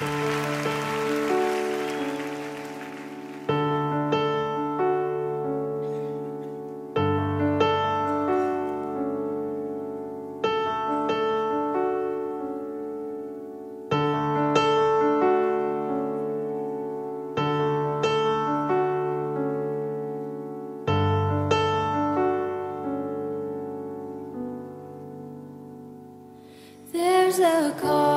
There's a call.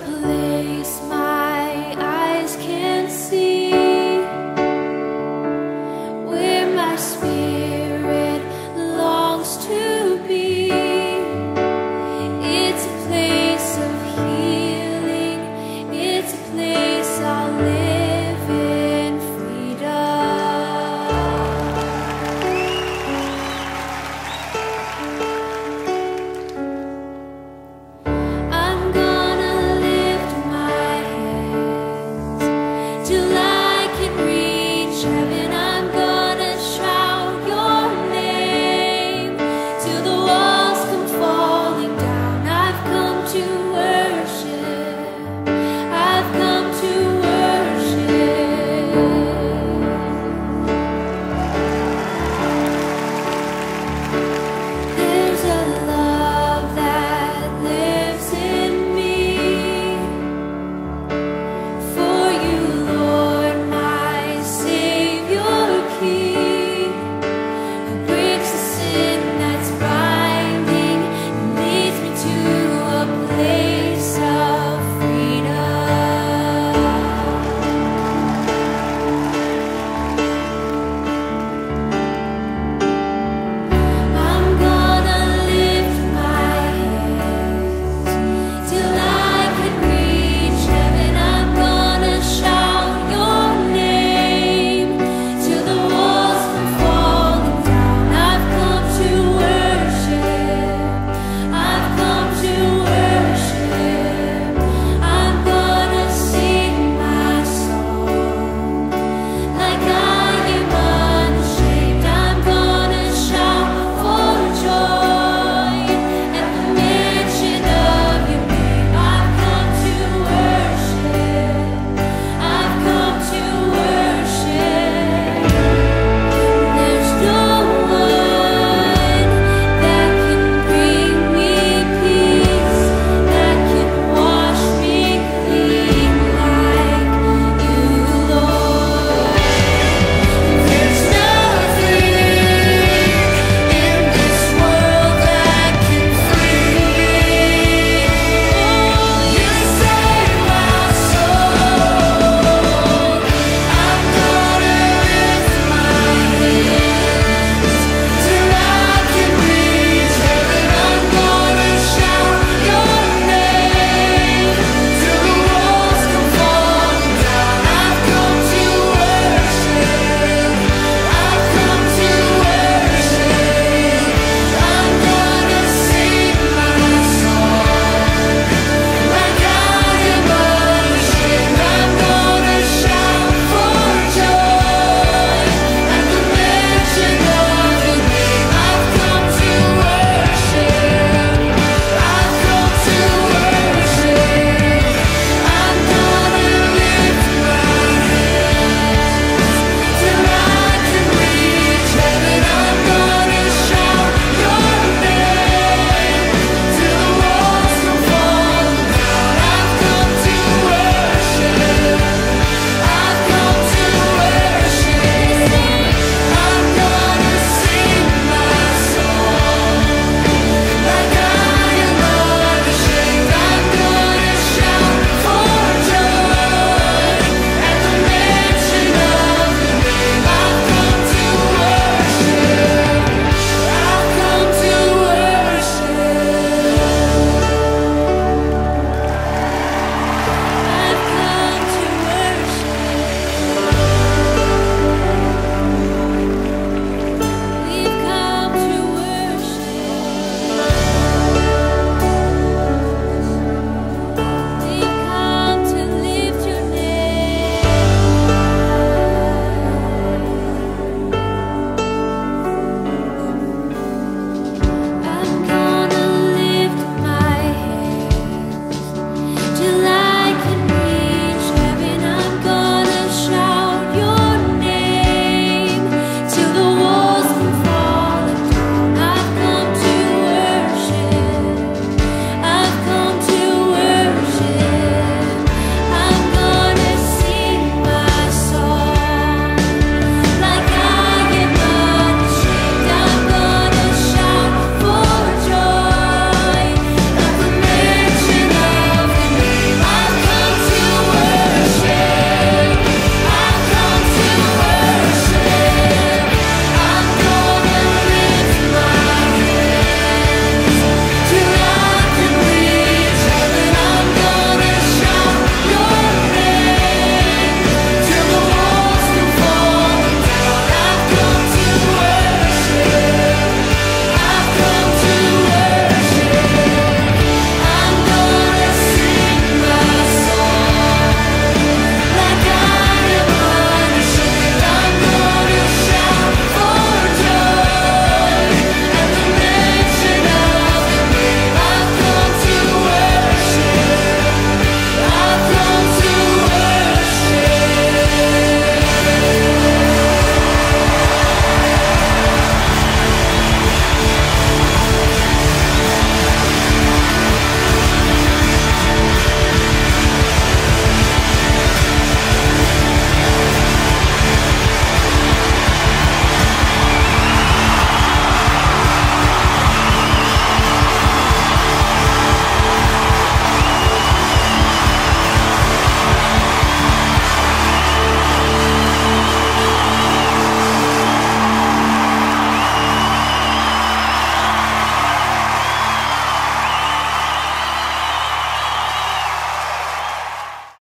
place.